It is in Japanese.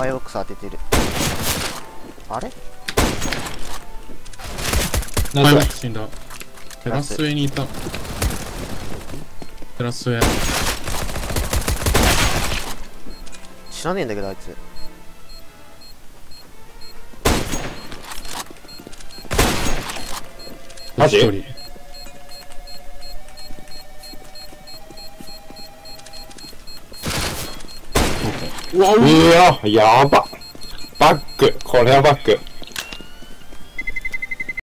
ファイアボックス当ててるあれ？ファイブ死んだ。テラス上にいた。テラス上。知らねえんだけどあいつマジうわ、うわ、やば。バック。これはバック。